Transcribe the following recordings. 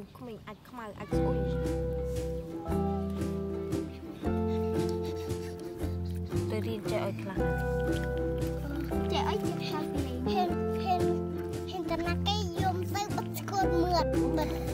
ងក្មេងអាចខ្មៅអាចស្អុយទៅរៀនចេះឲ្យខ្លះចេះឲ្យចេះហើយហេហេហេតាណាគេយំទៅបិទស្គត់មឿតបិទ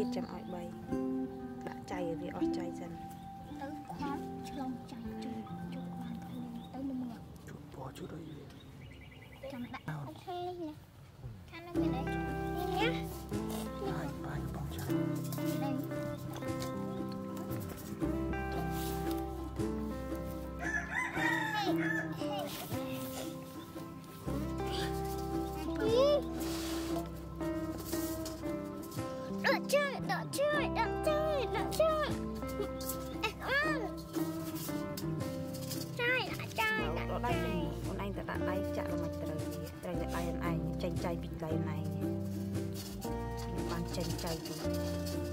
ទៀតចាំឲ្យបីដាក់ចៃឲ្យវាអស់ចៃសិនទៅខ្វល់ឆ្លងចៃជុំជុំខ្វល់ខ្លួនទៅមើលជុំពណ៌ជួយឲ្យវាចាំដាក់ខាងនេះណាខាងនោះមានអីនេះណាបាយបាយបងចៃនេះ Hey! ដីណៃខ្ញុំបានចេញចៃទៅ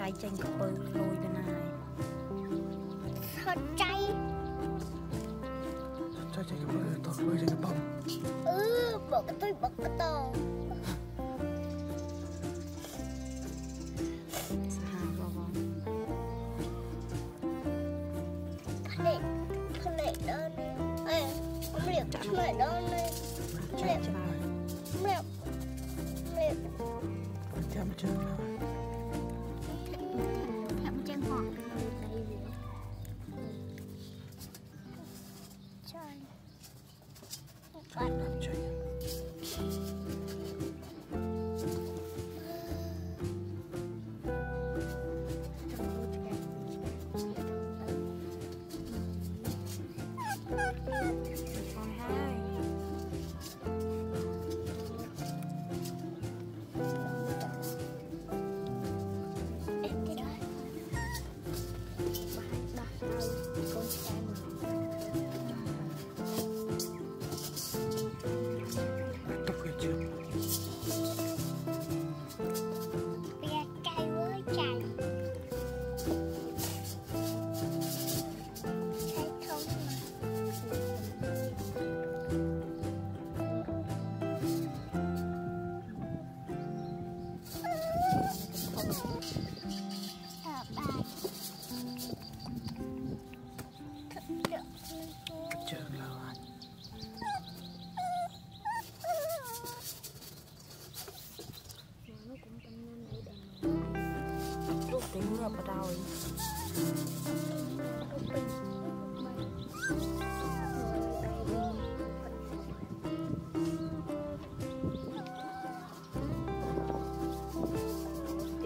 ចៃចេញកំពើលួយទៅណាហត់ចៃចៃចេញកំពើតោះលួយចេញកំពើអឺបកតុយបកតោឆ្លើយដល់នេះឆ្លើយឆ្លើយម្រាបម្រាបចាំចាំ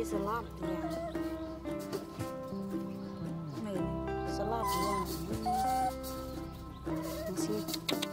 It's a lot of them. Maybe. It's a lot of them. You see?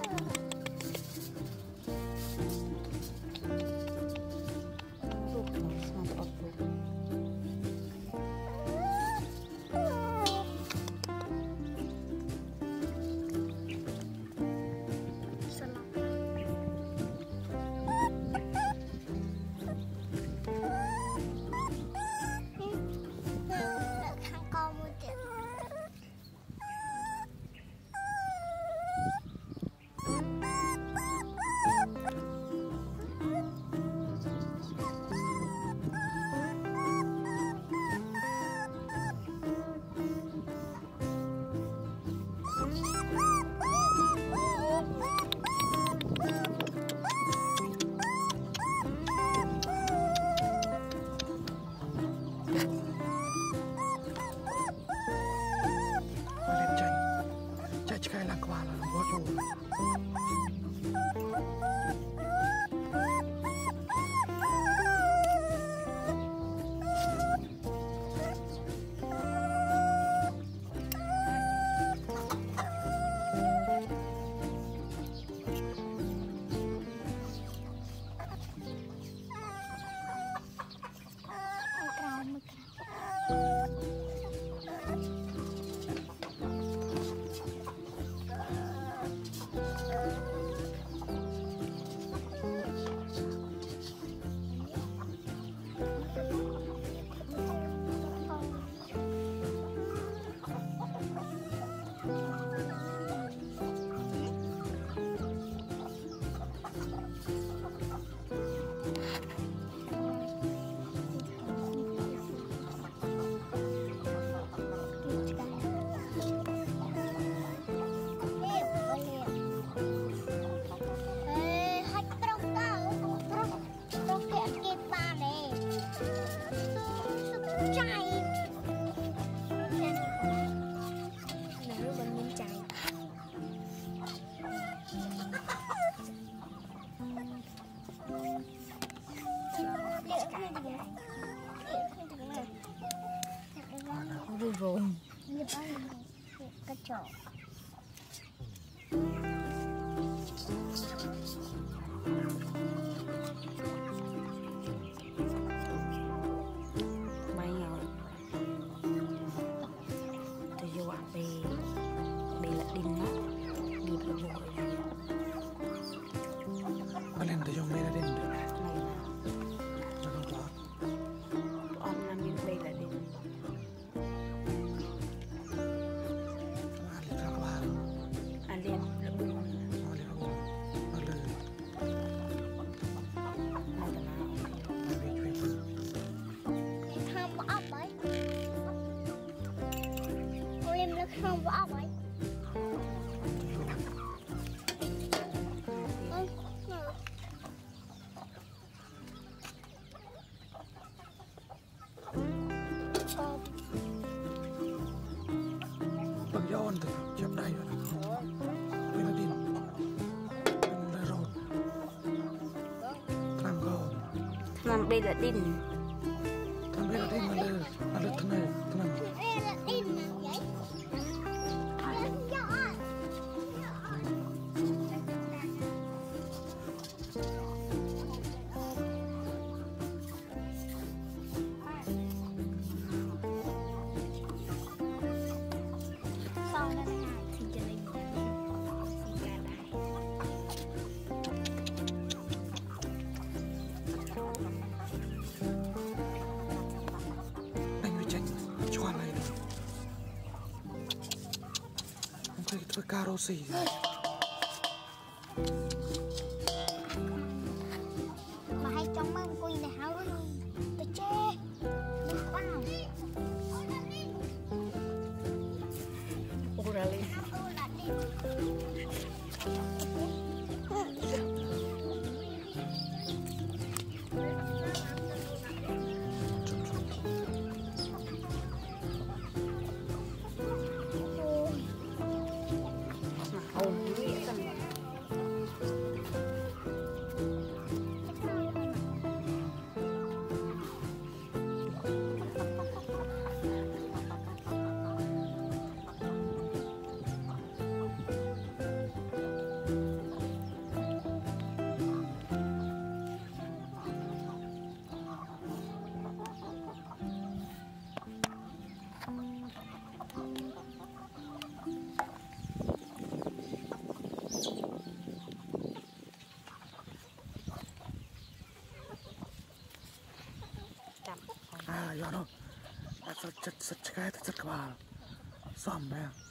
Google. ទៅចាប់ដៃបាទពេលនេះពេលរត់តាមកោតាមបេឡាឌីន para o. Milano. That's a, that's a, that's a, that's a, that's a, that's a,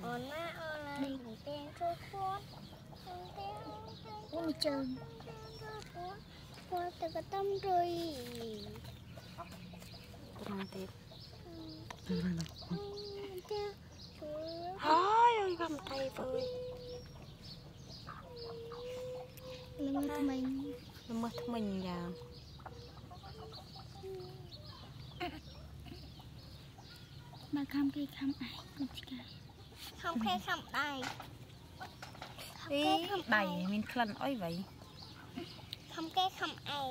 គាត់អូនជើងគាត់ទៅកតំរុយត្រង់ទៀតនេះឡើយណាទៅជួយហើយអើយកំតៃអើយនឹងថ្មីល្មើសថ្មិញយ៉ាងមកខំគេខំអាយគុំឆ្កែ ខំគេខំដៃអីដៃមានក្លិនអុយវៃខំគេខំឯង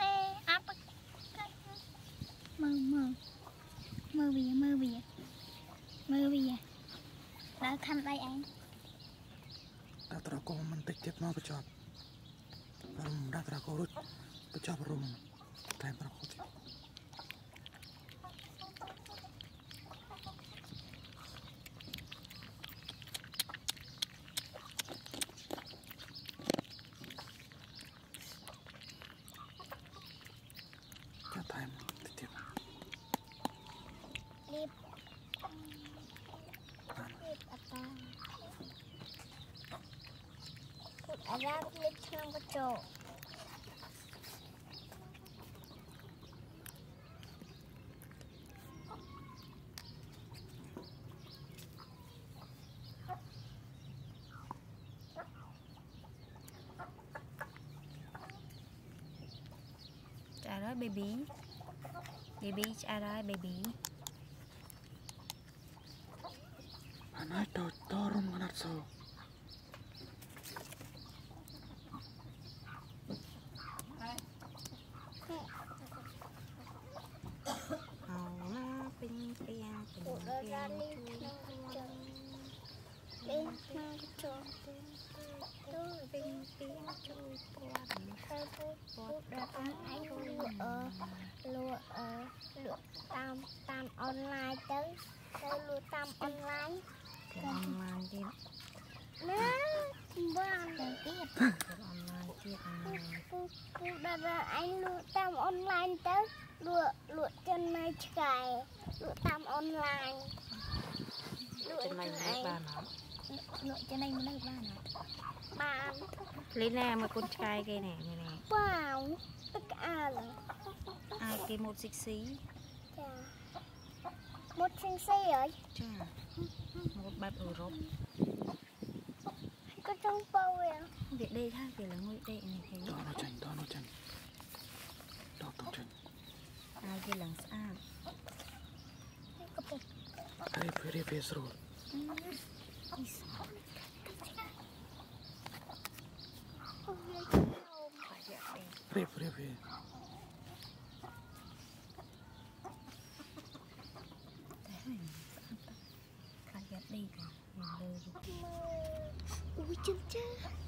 ទេអាប់មើលមើលមើលវាមើលវាមើលវាដល់ខំដៃឯងដាក់ត្រកោមិនតិចទៀតមកបញ្ចប់រំដាក់ត្រកោរួចបញ្ចប់រំតែត្រកោទៀតចាតែមកតិចទៀត រៀបរៀបអតា ពុតអារ៉ាលេខឆ្នាំកញ្ចក់ឆ្អែតហើយ baby baby ឆ្អែតហើយ baby អានហើយតតរំកណាត់សោ អោណាពេញពីង ពេញពុតពីអារ៉ាងលេខឆ្នាំកញ្ចក់លេខឆ្នាំកញ្ចក់ទៅពេញពីងជួយពាត់ទៅពុតពុតដល់តាមឯងលក់អឺលក់អឺលក់តាមតាមអនឡាញទៅទៅលក់តាមអនឡាញអនឡាញទៀត ណាបានទៅទៀតអនឡាញទៀតអនឡាញពូពូដល់អញលក់តាមអនឡាញទៅលក់លក់ចំណៃឆ្កែលក់តាមអនឡាញលក់ចំណៃនេះបានអត់លក់ចំណៃមនុស្សបានអត់បានលីណាមកគុនឆ្កែគេនេះនេះនេះបាវទឹកក្អាលអាចគេមុតស៊ីស៊ីចាមុតសិងស៊ីអើយចាមុតបែបអឺរ៉ុប ក៏ចង់ពោវាវាដេកហើយវាឡើងងុយដេកនេះគេតនោះចាញ់តនោះចាញ់តតចាញ់អាចវាឡើងស្អាតក៏ពុករៀបរៀបវាស្រួលពុកវាខ្លាចវាដេករៀបរៀបវា តែហើយស្អាតខ្